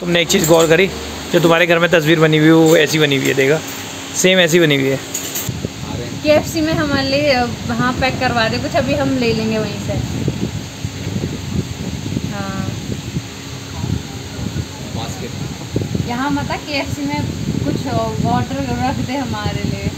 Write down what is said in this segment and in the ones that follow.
तुमने एक चीज़ गौर करी जो तुम्हारे घर में तस्वीर बनी हुई है वो ऐसी बनी हुई है देखा? सेम ऐसी बनी हुई है। केएफसी में हमारे लिए वहाँ पैक करवा दे कुछ अभी हम ले लेंगे वहीं से। हाँ। यहाँ मत के में कुछ वाटर रख दे हमारे लिए।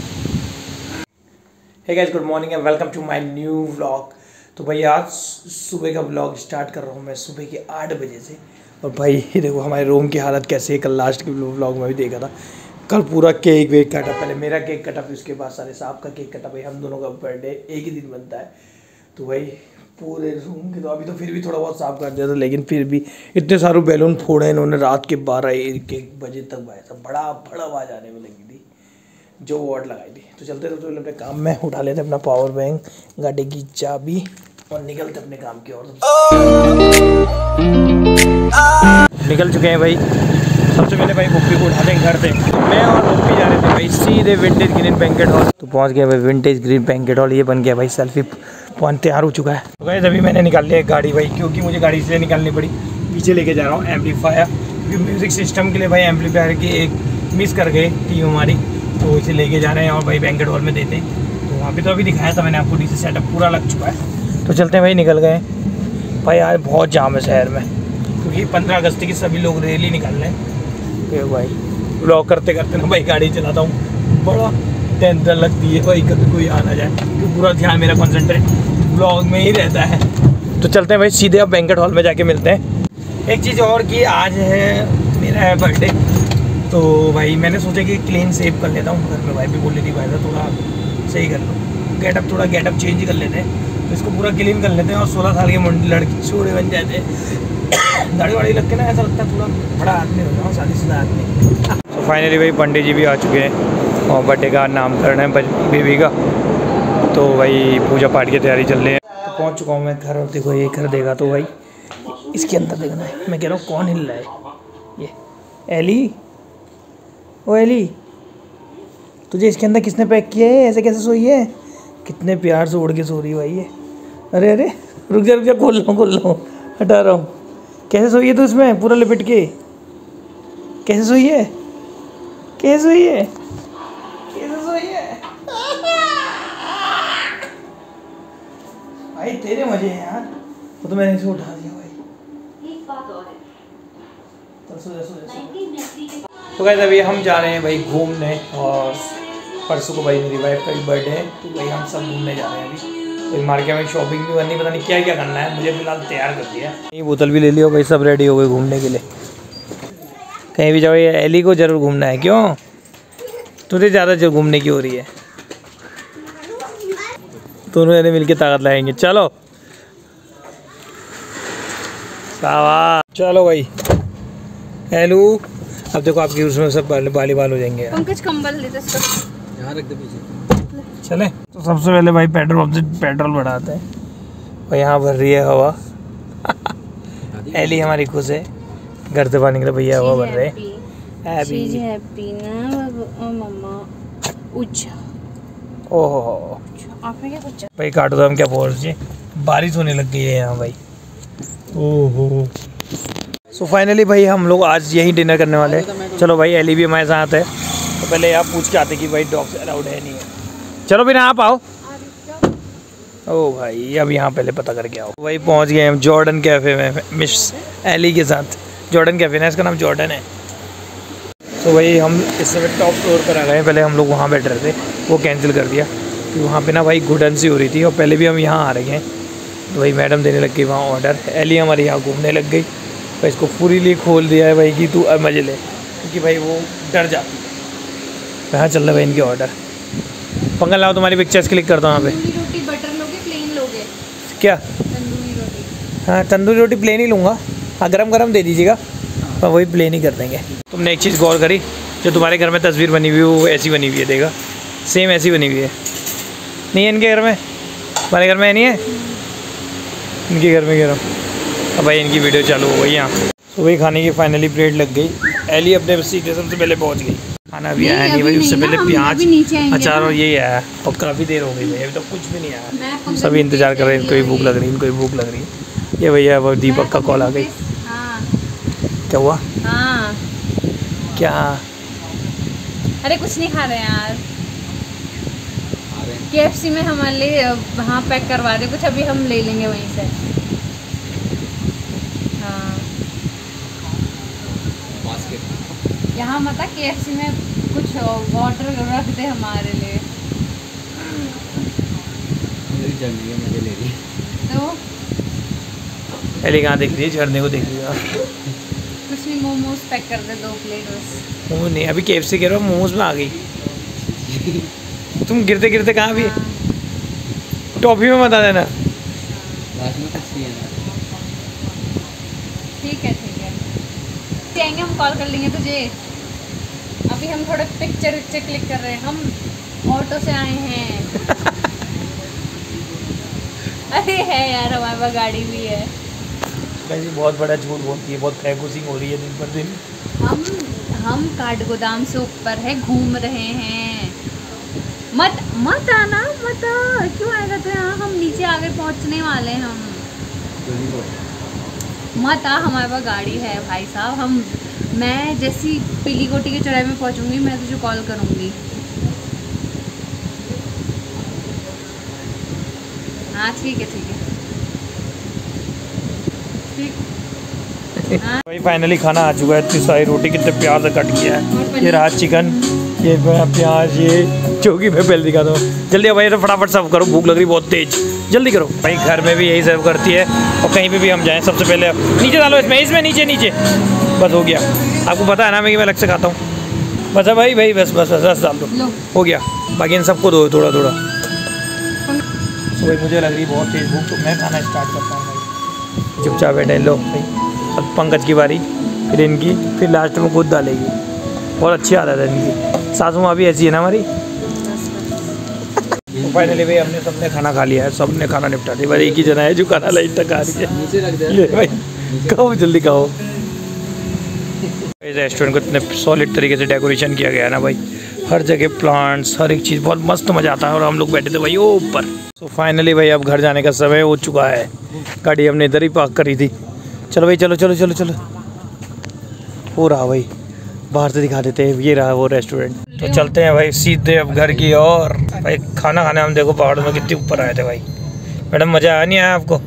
Hey guys good morning and welcome to my new vlog तो भाई आज सुबह का व्लॉग स्टार्ट कर रहा हूँ मैं सुबह के आठ बजे से। और भाई ये देखो हमारे रूम की हालत कैसी है। कल लास्ट के व्लॉग में भी देखा था। कल पूरा केक वेक कटा पहले मेरा केक कटा फिर उसके बाद सारे साहब का केक कटा भाई, हम दोनों का बर्थडे एक ही दिन बनता है। तो भाई, पूरे रूम के तो अभी तो फिर भी थोड़ा बहुत साफ़ कर दिया था, लेकिन फिर भी इतने सारे बैलून फोड़े इन्होंने रात के बारह एक एक बजे तक भाई था। बड़ा बड़ा आवाज़ आने में लगी थी। जो वार्ड लगाई थी। तो चलते थे तो अपने काम में उठा लेते अपना पावर बैंक गाड़ी की चाबी और निकलते अपने काम की ओर। निकल चुके हैं भाई। सबसे पहले भाई बुप्पी को उठा देंगे घर से मैं और बुप्पी जा रहे थे भाई सीधे विंटेज ग्रीन बैंकेट हॉल तो पहुँच गया भाई विंटेज ग्रीन बैंकेट हॉल ये बन गया भाई सेल्फी पॉइंट तैयार हो चुका है। तो भाई अभी मैंने निकाल लिया गाड़ी भाई, क्योंकि मुझे गाड़ी इसलिए निकालनी पड़ी। पीछे लेके जा रहा हूँ एम्पलीफायर क्योंकि म्यूज़िक सिस्टम के लिए भाई एम्पलीफायर की एक मिस कर गए टीम हमारी। तो इसे लेके जा रहे हैं और भाई बैंकेट हॉल में देते हैं। तो वहाँ पर तो अभी दिखाया था मैंने आपको डी सेटअप पूरा लग चुका है। तो चलते हैं भाई, निकल गए। भाई आज बहुत जाम है शहर में। क्योंकि पंद्रह अगस्त की सभी लोग रैली निकाल रहे हैं तो भाई। ब्लॉग करते करते ना भाई गाड़ी चलाता हूँ। बड़ा टेंशन लगती है भाई, कभी कोई आ ना जाए। क्योंकि पूरा ध्यान मेरा कॉन्सेंट्रेट ब्लॉग में ही रहता है। तो चलते हैं भाई, सीधे अब बैंकेट हॉल में जाके मिलते हैं। एक चीज़ और कि आज है मेरा है बर्थडे तो भाई मैंने सोचा कि क्लीन सेव कर लेता हूँ घर में। भाई भी बोल रही थी, भाई थोड़ा सही कर लो। गेटअप थोड़ा गेटअप चेंज कर लेते हैं। तो इसको पूरा क्लीन कर लेते हैं और सोलह साल के लड़की छोड़े बन जाते हैं। दाढ़ी वाड़ी लग के ना ऐसा लगता है थोड़ा बड़ा आदमी हो जाओ शादी शुदा आदमी। तो फाइनली भाई पंडित जी भी आ चुके हैं और बर्थडे का नामकरण है बेबी का। तो भाई पूजा पाठ की तैयारी चल रही है। तो पहुँच चुका हूँ मैं घर और देखो ये घर देगा तो भाई इसके अंदर देखना है। मैं कह रहा हूँ कौन हिल रहा है? ये एली? ओ एली तुझे इसके अंदर किसने पैक किया है? ऐसे कैसे सोई है? कितने प्यार से उड़ के सो रही है भाई ये। अरे अरे रुक जा रुक जा खोल लो खोल लो हटा रहा हूँ। कैसे है तू इसमें? पूरा लिपट के। कैसे है? कैसे है? कैसे है? भाई, तेरे मज़े हैं यार। वो तो मैंने इसे उठा दिया भाई। एक बात और है तो गाइस अभी हम जा रहे हैं भाई घूमने और परसों को भाई मेरी वाइफ का भी बर्थडे है तो भाई हम सब घूमने जा रहे हैं अभी। तो मार्केट में शॉपिंग भी करनी पता नहीं क्या क्या करना है। मुझे फ़िलहाल तैयार कर दिया ये बोतल भी ले लियो भाई सब रेडी हो गए घूमने के लिए। कहीं भी जाओ ये एली को ज़रूर घूमना है क्यों? तुझे ज़्यादा जो घूमने की हो रही है। दोनों जने मिलके ताकत लाएँगे। चलो। चलो भाई। हेलो अब देखो आपकी उसमें सब बाली बाल हो जाएँगे। पंकज कंबल दे यहाँ रख दे पीछे। चले। तो सबसे पहले भाई पेट्रोल पंप से पेट्रोल बढ़ाते हैं। और यहाँ भर रही है हवा। एली हमारी खुश है। घर से पानी के भैया हवा भर रहे ओहो। भाई काटो तो हम क्या बोल रहे बारिश होने लग गई है यहाँ भाई। ओहो। सो फाइनली भाई हम लोग आज यही डिनर करने वाले हैं। चलो भाई एली भी हमारे साथ है। तो पहले आप पूछ के आते कि भाई डॉग्स अलाउड है नहीं। है चलो बिना आप आओ। ओ भाई, अब यहाँ पहले पता करके आओ। वही पहुँच गए हम जॉर्डन कैफ़े में, मिस एली के साथ। जॉर्डन कैफ़े ना, इसका नाम जॉर्डन है। तो वही हम इस समय टॉप फ्लोर पर आ गए पहले हम लोग वहाँ बैठ रहे थे, वो कैंसिल कर दिया। क्योंकि वहाँ पे ना भाई गुडन सी हो रही थी, और पहले भी हम यहाँ आ रहे हैं। तो भाई मैडम देने लग गई वहाँ ऑर्डर एली हमारे यहाँ घूमने लग गई। भाई इसको पूरी लिए खोल दिया है भाई कि तू मज़े ले। क्योंकि भाई वो डर जाती है। कहाँ चल रहा है भाई इनके ऑर्डर पंगल लाओ तुम्हारी पिक्चर्स क्लिक करता हूँ यहाँ पे। रोटी बटर लोगे प्लेन लोगे? क्या? हाँ तंदूरी रोटी प्लेन ही लूँगा। हाँ गरम गरम दे दीजिएगा। और वही प्लेन ही कर देंगे। तुमने एक चीज़ गौर करी जो तुम्हारे घर में तस्वीर बनी हुई है वो ऐसी बनी हुई है देखा? सेम ऐसी बनी हुई है। नहीं है इनके घर में? हमारे घर में है नहीं है? इनके घर में कह रहा हूँ। अब भाई इनकी वीडियो चालू हो गई यहाँ। सुबह खाने की फाइनली प्लेट लग गई। एली अपने स्टेशन से पहले पहुँच गई। खाना भी आया नहीं भाई उससे पहले प्याज अचार और यही आया और काफ़ी देर हो गई भाई अभी तो कुछ भी नहीं आया सभी इंतज़ार कर रहे हैं इनको भी भूख लग रही है इनको भी भूख लग रही है। ये भैया वो दीपक का कॉल आ गई। क्या हुआ? हाँ। क्या? अरे कुछ नहीं खा रहे यार। के में हमारे लिए वहाँ पैक करवा दे कुछ अभी हम ले लेंगे वहीं से। यहाँ मत के एफ़ सी में कुछ ऑर्डर रख दे हमारे लिए। तो पहले कहाँ देख रही है? झरने को देख रही है। कुछ नहीं मोमोज पैक कर दे दो प्लेट बस वो नहीं अभी केफ से कह रहा हूँ मोमोज में आ गई। तुम गिरते गिरते कहाँ भी टॉफी में बता देना। ठीक है ठीक है। हम कॉल कर लेंगे तुझे। अभी हम थोड़ा पिक्चर विक्चर क्लिक कर रहे हैं। हम ऑटो से आए हैं। अरे है यार हमारे पास गाड़ी भी है। वैसे बहुत बड़ा झूठ बोलती है बहुत फैकुसिंग हो रही है दिन पर दिन। हम हम काठ गोदाम से ऊपर है घूम रहे हैं। मत मत आना मत आ। क्यों आएगा तो यहाँ? हम नीचे आगे पहुँचने वाले हैं हम। मत आ हमारे पास गाड़ी है भाई साहब हम मैं जैसी पीली कोटी के चढ़ाई में पहुंचूँगी मैं तुझे कॉल करूँगी। हाँ ठीक है ठीक है। ठीक। हाँ। भाई फाइनली खाना आ चुका है इतनी सारी रोटी कितने प्यार से कट किया है। ये रहा चिकन ये प्याज ये चौकी पे पहले दिखा दो जल्दी भाई तो फटाफट सर्व करो। भूख लग रही बहुत तेज। जल्दी करो। भाई घर में भी यही सर्व करती है और कहीं पे भी हम जाएँ सबसे पहले नीचे डालो इसमें इसमें नीचे नीचे। बस हो गया। आपको पता है ना मैं कि मैं अलग से खाता हूँ। बस भाई भाई बस बस बस बस डाल दो। हो गया। बाकी इन सबको दो थोड़ा थोड़ा तो भाई मुझे लग रही बहुत तेज भूख तो मैं खाना स्टार्ट करता हूँ भाई। चुपचाप बैठे लो। भाई अब पंकज की बारी फिर इनकी फिर लास्ट में खुद डालेगी। बहुत अच्छी आदत है इनकी। सासू माँ भी ऐसी है ना हमारी? फाइनली भाई हमने सबने खाना खा लिया है सबने खाना निपटा दिया। भाई एक ही जना है जो खाना लाइट तक आ रही है। खाओ जल्दी खाओ। इस रेस्टोरेंट को इतने सॉलिड तरीके से डेकोरेशन किया गया है ना भाई। हर जगह प्लांट्स हर एक चीज़ बहुत मस्त मज़ा आता है और हम लोग बैठे थे भाई वो ऊपर। तो फाइनली भाई अब घर जाने का समय हो चुका है। गाड़ी हमने इधर ही पार्क करी थी। चलो भाई चलो चलो चलो चलो। हो रहा भाई। बाहर से दिखा देते हैं, ये रहा वो रेस्टोरेंट तो चलते हैं भाई, सीधे अब घर की और भाई, खाना खाने, हम देखो पहाड़ों में कितने ऊपर आए थे भाई। मैडम, मज़ा आया नहीं आया आपको?